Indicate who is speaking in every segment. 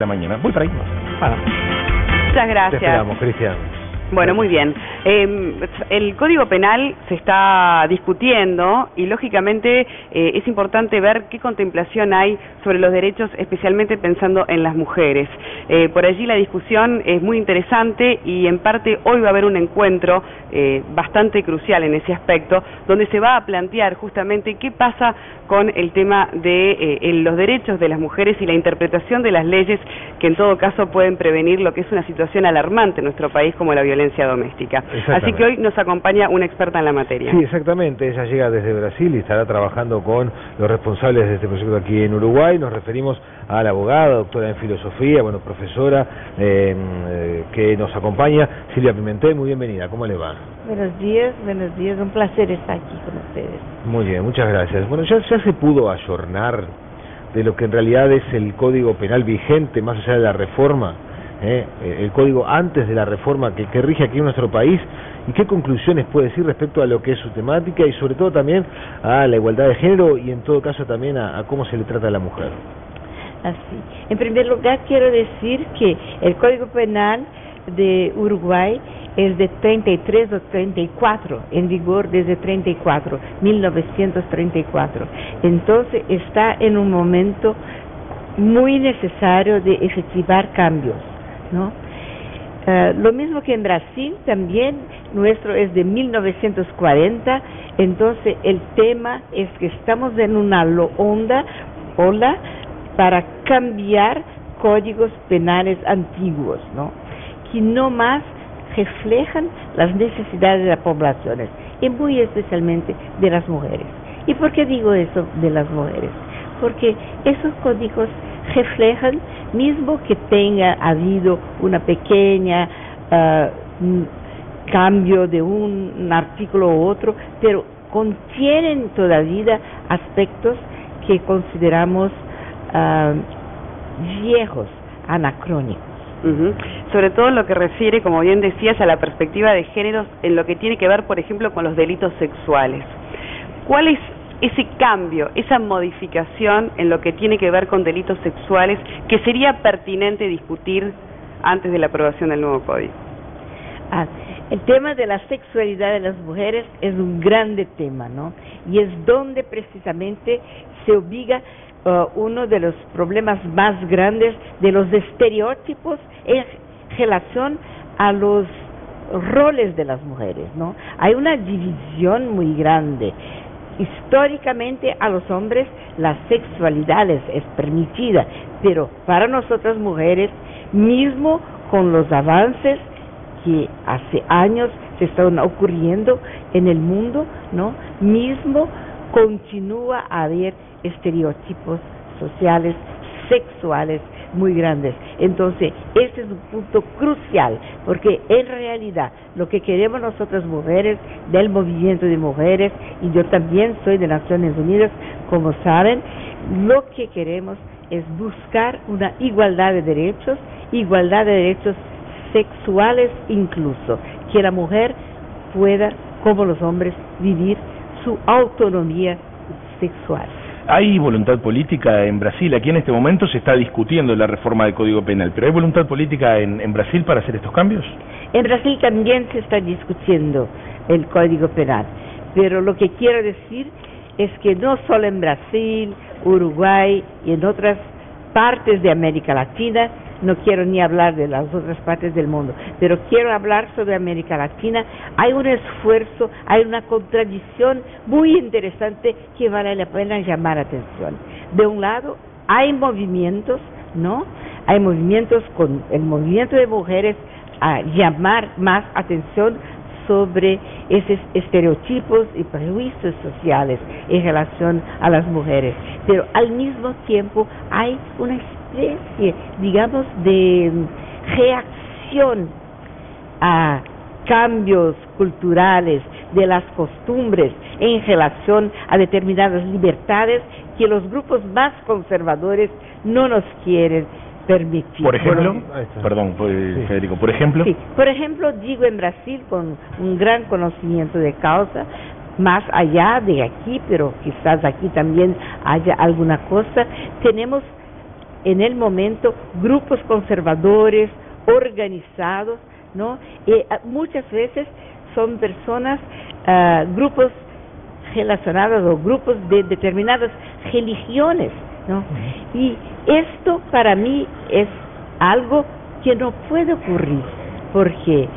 Speaker 1: la mañana. Voy para ahí.
Speaker 2: Bueno,
Speaker 3: Muchas
Speaker 2: te
Speaker 3: gracias.
Speaker 2: esperamos, Cristian.
Speaker 3: Bueno, muy bien. Eh, el Código Penal se está discutiendo y, lógicamente, eh, es importante ver qué contemplación hay sobre los derechos, especialmente pensando en las mujeres. Eh, por allí la discusión es muy interesante y, en parte, hoy va a haber un encuentro eh, bastante crucial en ese aspecto, donde se va a plantear justamente qué pasa con el tema de eh, los derechos de las mujeres y la interpretación de las leyes que, en todo caso, pueden prevenir lo que es una situación alarmante en nuestro país como la violencia doméstica. Así que hoy nos acompaña una experta en la materia.
Speaker 2: Sí, exactamente. Ella llega desde Brasil y estará trabajando con los responsables de este proyecto aquí en Uruguay. Nos referimos a la abogada, doctora en filosofía, bueno, profesora eh, eh, que nos acompaña, Silvia Pimentel. Muy bienvenida. ¿Cómo le va?
Speaker 4: Buenos días, buenos días. Un placer estar aquí con ustedes.
Speaker 2: Muy bien, muchas gracias. Bueno, ya, ya se pudo ayornar de lo que en realidad es el código penal vigente, más allá de la reforma, ¿eh? Eh, el código antes de la reforma que, que rige aquí en nuestro país, y qué conclusiones puede decir respecto a lo que es su temática y sobre todo también a la igualdad de género y en todo caso también a, a cómo se le trata a la mujer.
Speaker 4: Así. En primer lugar, quiero decir que el Código Penal de Uruguay es de 33 o 34, en vigor desde 34, 1934. Entonces está en un momento muy necesario de efectivar cambios, ¿no? Eh, lo mismo que en Brasil, también nuestro es de 1940, entonces el tema es que estamos en una onda, ola para cambiar códigos penales antiguos, ¿no? Que no más reflejan las necesidades de las poblaciones, y muy especialmente de las mujeres. ¿Y por qué digo eso de las mujeres? Porque esos códigos reflejan, mismo que tenga habido una pequeña mm, cambio de un, artículo u otro, pero contienen todavía aspectos que consideramos ah, viejos, anacrónicos.
Speaker 3: Sobre todo lo que refiere, como bien decías, a la perspectiva de géneros en lo que tiene que ver, por ejemplo, con los delitos sexuales. ¿Cuál es ese cambio, esa modificación en lo que tiene que ver con delitos sexuales que sería pertinente discutir antes de la aprobación del nuevo código?
Speaker 4: Ah, el tema de la sexualidad de las mujeres es un grande tema, ¿no? Y es donde precisamente se obliga uh, uno de los problemas más grandes de los estereotipos en relación a los roles de las mujeres, ¿no? Hay una división muy grande. Históricamente a los hombres la sexualidad es, permitida, pero para nosotras mujeres, mismo con los avances que hace años se están ocurriendo en el mundo, ¿no? Mismo continúa a haber estereotipos sociales, sexuales muy grandes. Entonces, este es un punto crucial, porque en realidad lo que queremos nosotras mujeres del movimiento de mujeres, y yo también soy de Naciones Unidas, como saben, lo que queremos es buscar una igualdad de derechos, igualdad de derechos sexuales incluso, que la mujer pueda, como los hombres, vivir su autonomía sexual.
Speaker 1: Hay voluntad política en Brasil. Aquí en este momento se está discutiendo la reforma del Código Penal, pero ¿hay voluntad política en, Brasil para hacer estos cambios?
Speaker 4: En Brasil también se está discutiendo el Código Penal, pero lo que quiero decir es que no solo en Brasil, Uruguay y en otras partes de América Latina, no quiero ni hablar de las otras partes del mundo, pero quiero hablar sobre América Latina, hay un esfuerzo, hay una contradicción muy interesante que vale la pena llamar atención. De un lado, hay movimientos, ¿no? Hay movimientos con el movimiento de mujeres a llamar más atención sobre esos estereotipos y prejuicios sociales en relación a las mujeres. Pero al mismo tiempo hay una especie, digamos, de reacción a cambios culturales de las costumbres en relación a determinadas libertades que los grupos más conservadores no nos quieren permitir.
Speaker 1: Por ejemplo, perdón, pues,
Speaker 2: Sí.
Speaker 1: Federico, por ejemplo,
Speaker 4: Sí, por ejemplo, digo en Brasil con un gran conocimiento de causa, más allá de aquí, pero quizás aquí también haya alguna cosa, tenemos en el momento grupos conservadores, organizados, ¿no? Y ah, muchas veces son personas, ah, grupos relacionados o grupos de determinadas religiones, ¿no? Y esto para mí es algo que no puede ocurrir, porque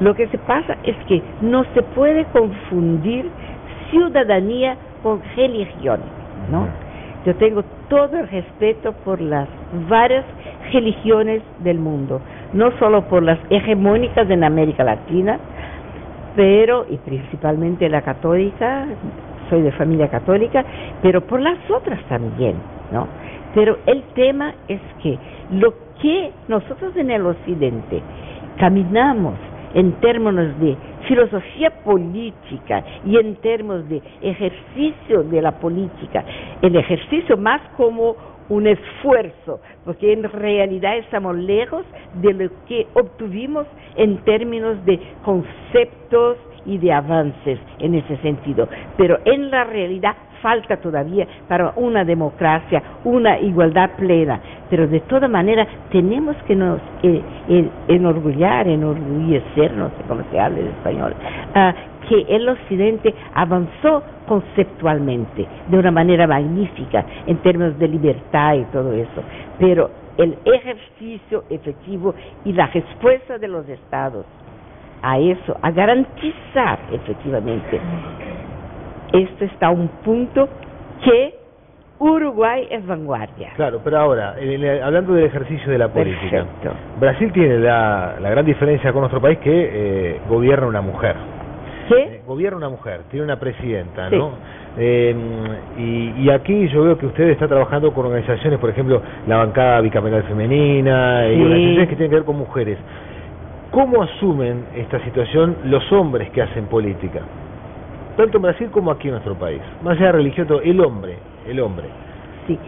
Speaker 4: lo que se pasa es que no se puede confundir ciudadanía con religión, ¿no? Yo tengo todo el respeto por las varias religiones del mundo, no solo por las hegemónicas en América Latina, pero, y principalmente la católica, soy de familia católica, pero por las otras también, ¿no? Pero el tema es que lo que nosotros en el Occidente caminamos en términos de filosofía política y en términos de ejercicio de la política, el ejercicio más como un esfuerzo, porque en realidad estamos lejos de lo que obtuvimos en términos de conceptos y de avances en ese sentido. Pero en la realidad falta todavía para una democracia, una igualdad plena. Pero de toda manera tenemos que nos eh, enorgullar, enorgullecer, no sé cómo se habla en español, ah, que el Occidente avanzó conceptualmente de una manera magnífica en términos de libertad y todo eso. Pero el ejercicio efectivo y la respuesta de los estados a eso, a garantizar efectivamente esto está a un punto que Uruguay es vanguardia.
Speaker 2: Claro, pero ahora, hablando del ejercicio de la política, Brasil tiene la, gran diferencia con nuestro país que eh, gobierna una mujer.
Speaker 4: ¿Qué?
Speaker 2: Eh, gobierna una mujer, tiene una presidenta, ¿no? Eh, y, aquí yo veo que usted está trabajando con organizaciones, por ejemplo, la bancada bicameral femenina y organizaciones que tienen que ver con mujeres. ¿Cómo asumen esta situación los hombres que hacen política? Tanto en Brasil como aquí en nuestro país. Más allá de religión, el hombre, el hombre.
Speaker 4: Sí,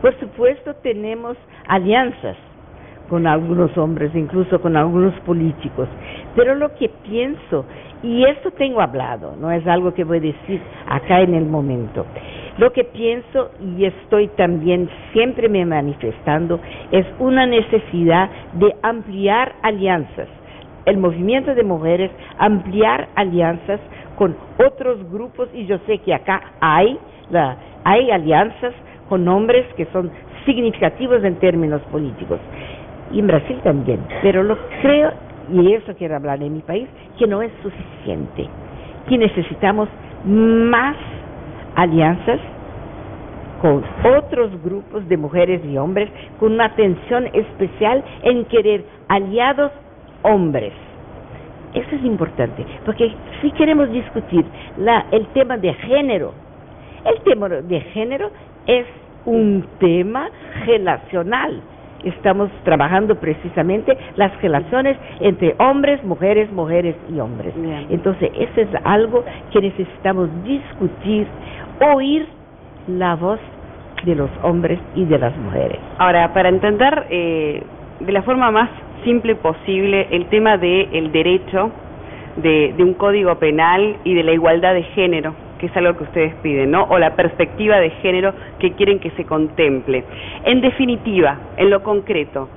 Speaker 4: por supuesto tenemos alianzas con algunos hombres, incluso con algunos políticos, pero lo que pienso, y esto tengo hablado, no es algo que voy a decir acá en el momento, lo que pienso y estoy también siempre me manifestando es una necesidad de ampliar alianzas. El movimiento de mujeres, ampliar alianzas con otros grupos y yo sé que acá hay, la, hay alianzas con hombres que son significativos en términos políticos. Y en Brasil también. Pero lo creo, y eso quiero hablar en mi país, que no es suficiente. Que necesitamos más alianzas con otros grupos de mujeres y hombres con una atención especial en querer aliados hombres eso es importante, porque si queremos discutir la, el tema de género, el tema de género es un tema relacional. Estamos trabajando precisamente las relaciones entre hombres, mujeres, mujeres y hombres. Entonces, eso es algo que necesitamos discutir, oír la voz de los hombres y de las mujeres.
Speaker 3: Ahora, para entender eh, de la forma más simple posible el tema del el derecho de, de, un código penal y de la igualdad de género, que es algo que ustedes piden, ¿no? O la perspectiva de género que quieren que se contemple. En definitiva, en lo concreto,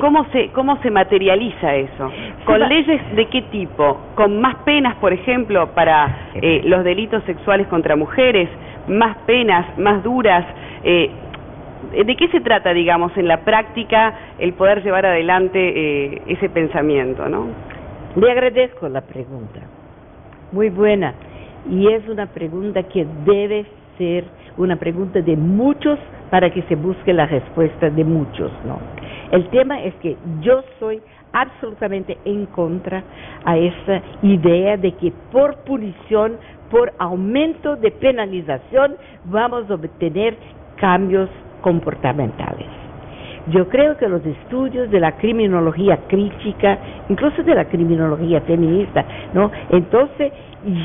Speaker 3: ¿Cómo se, ¿Cómo se materializa eso? ¿Con leyes de qué tipo? ¿Con más penas, por ejemplo, para eh, los delitos sexuales contra mujeres? ¿Más penas, más duras? Eh, ¿De qué se trata, digamos, en la práctica el poder llevar adelante eh, ese pensamiento, no?
Speaker 4: Le agradezco la pregunta, muy buena, y es una pregunta que debe ser una pregunta de muchos para que se busque la respuesta de muchos, ¿no? El tema es que yo soy absolutamente en contra a esa idea de que por punición, por aumento de penalización, vamos a obtener cambios comportamentales. Yo creo que los estudios de la criminología crítica, incluso de la criminología feminista, ¿no? Entonces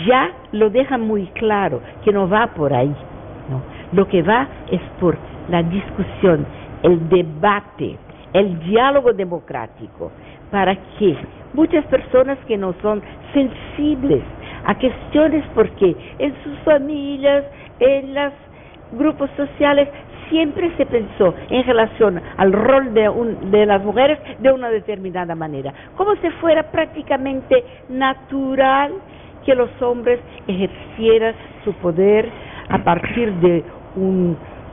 Speaker 4: ya lo dejan muy claro que no va por ahí. Lo que va es por la discusión, el debate, el diálogo democrático, para que muchas personas que no son sensibles a cuestiones porque en sus familias, en los grupos sociales siempre se pensó en relación al rol de, de las mujeres de una determinada manera, como si fuera prácticamente natural que los hombres ejercieran su poder a partir de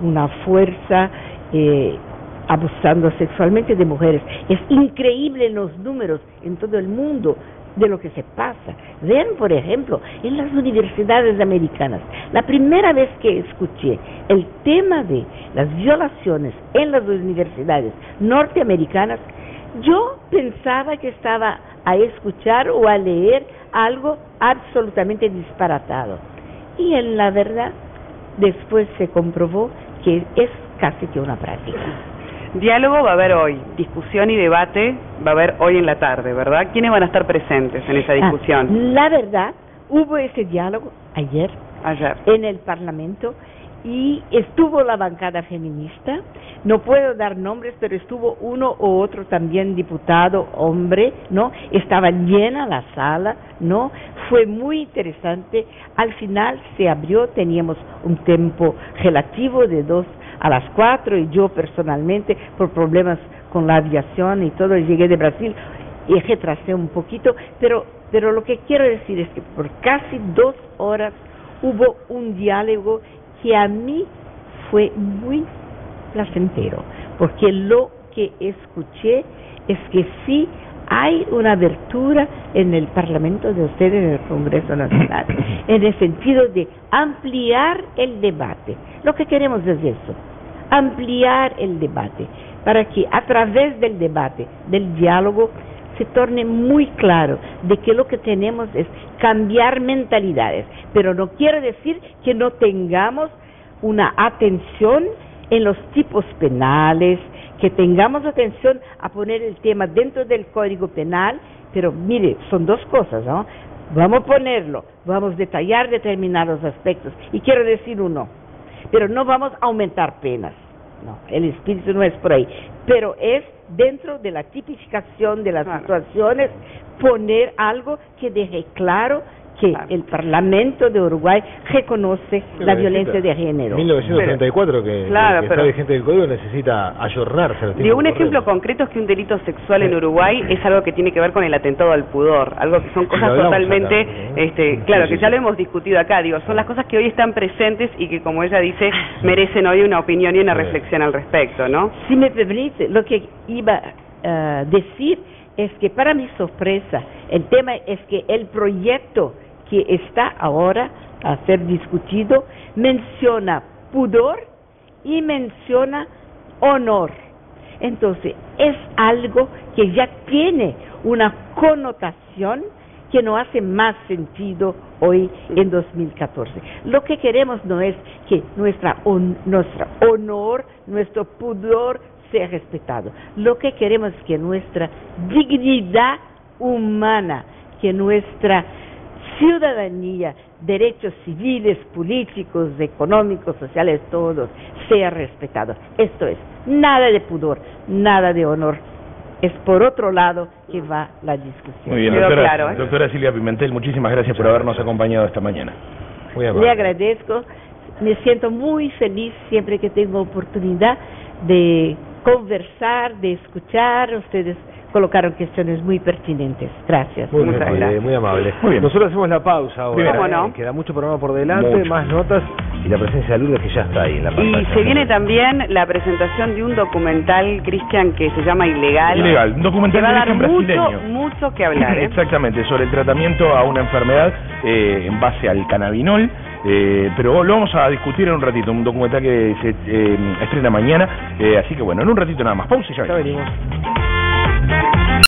Speaker 4: una fuerza eh, abusando sexualmente de mujeres. Es increíble los números en todo el mundo de lo que se pasa. Vean, por ejemplo, en las universidades americanas, la primera vez que escuché el tema de las violaciones en las universidades norteamericanas, yo pensaba que estaba a escuchar o a leer algo absolutamente disparatado. Y en la verdad, después se comprobó que es casi que una práctica.
Speaker 3: Diálogo va a haber hoy, discusión y debate va a haber hoy en la tarde, ¿verdad? ¿Quiénes van a estar presentes en esa ah, discusión?
Speaker 4: la verdad, hubo ese diálogo ayer,
Speaker 3: ayer
Speaker 4: en el Parlamento y estuvo la bancada feminista, no puedo dar nombres, pero estuvo uno u otro también diputado, hombre, ¿no? Estaba llena la sala, ¿no? Fue muy interesante. Al final se abrió, teníamos un tiempo relativo de dos a las cuatro y yo personalmente, por problemas con la aviación y todo, llegué de Brasil y retrasé un poquito, pero, pero lo que quiero decir es que por casi dos horas hubo un diálogo que a mí fue muy placentero, porque lo que escuché es que sí hay una abertura en el Parlamento de ustedes, en el Congreso Nacional, en el sentido de ampliar el debate. Lo que queremos es eso, ampliar el debate, para que a través del debate, del diálogo, se torne muy claro de que lo que tenemos es cambiar mentalidades, pero no quiere decir que no tengamos una atención en los tipos penales, que tengamos atención a poner el tema dentro del Código Penal, pero mire, son dos cosas, ¿no? Vamos a ponerlo, vamos a detallar determinados aspectos, y quiero decir uno, pero no vamos a aumentar penas, no, el espíritu no es por ahí, pero es dentro de la tipificación de las situaciones poner algo que deje claro que el Parlamento de Uruguay reconoce la violencia de género.
Speaker 2: 1934 que, claro, que está vigente del código necesita ayornarse.
Speaker 3: De un ejemplo concreto es que un delito sexual en Uruguay es algo que tiene que ver con el atentado al pudor, algo que son cosas totalmente, este, claro, que ya lo hemos discutido acá, digo, son las cosas que hoy están presentes y que como ella dice merecen hoy una opinión y una reflexión al respecto, ¿no?
Speaker 4: Si me permite, lo que iba a decir es que para mi sorpresa, el tema es que el proyecto que está ahora a ser discutido menciona pudor y menciona honor. Entonces, es algo que ya tiene una connotación que no hace más sentido hoy en 2014. Lo que queremos no es que nuestra, nuestro honor, nuestro pudor sea respetado. Lo que queremos es que nuestra dignidad humana, que nuestra ciudadanía, derechos civiles, políticos, económicos, sociales, todos, sea respetado. Esto es, nada de pudor, nada de honor. Es por otro lado que va la discusión.
Speaker 1: Muy bien, doctora, ¿eh? doctora Silvia Pimentel, muchísimas gracias por habernos acompañado esta mañana.
Speaker 4: Le agradezco, me siento muy feliz siempre que tengo oportunidad de conversar, de escuchar. Ustedes colocaron cuestiones muy pertinentes. Gracias.
Speaker 2: Muy, muy amable. Muy bien. Nosotros hacemos la pausa ahora. ¿Cómo no? Queda mucho programa por delante, más notas y la presencia de Lourdes que ya está ahí en la pantalla.
Speaker 3: Y se viene también la presentación de un documental, Cristian, que se llama Ilegal.
Speaker 1: Ilegal, un documental
Speaker 3: que
Speaker 1: va
Speaker 3: a dar mucho, mucho que hablar. ¿eh?
Speaker 1: Exactamente, sobre el tratamiento a una enfermedad eh, en base al cannabinol. Eh, pero lo vamos a discutir en un ratito, un documental que se eh, estrena mañana, eh, así que bueno, en un ratito nada más. Pausa y ya,
Speaker 2: ya venimos.